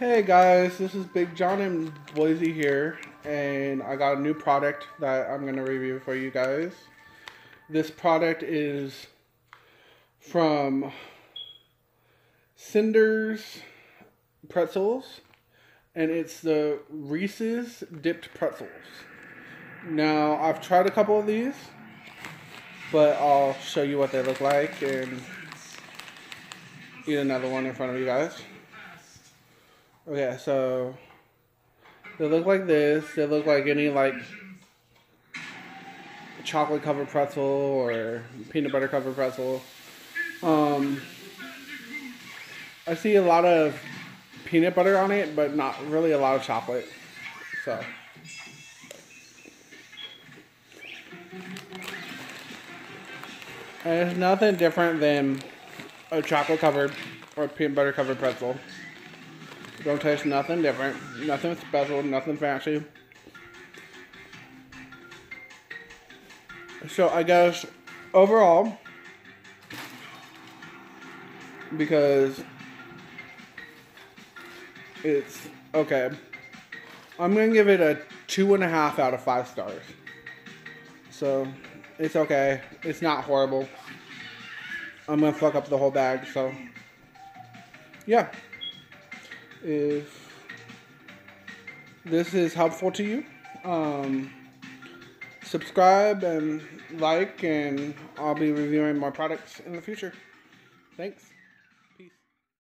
Hey guys, this is Big Jon and Boise here, and I got a new product that I'm going to review for you guys. This product is from Snyder's Pretzels, and it's the Reese's Dipped Pretzels. Now, I've tried a couple of these, but I'll show you what they look like and eat another one in front of you guys. Okay, so they look like this. They look like any like chocolate covered pretzel or peanut butter covered pretzel. Um, I see a lot of peanut butter on it, but not really a lot of chocolate. So. And it's nothing different than a chocolate covered or peanut butter covered pretzel. Don't taste nothing different. Nothing special. Nothing fancy. So I guess overall, because it's okay, I'm gonna give it a two and a half out of five stars. So it's okay. It's not horrible. I'm gonna fuck up the whole bag. So yeah if this is helpful to you, um, subscribe and like, and I'll be reviewing more products in the future. Thanks.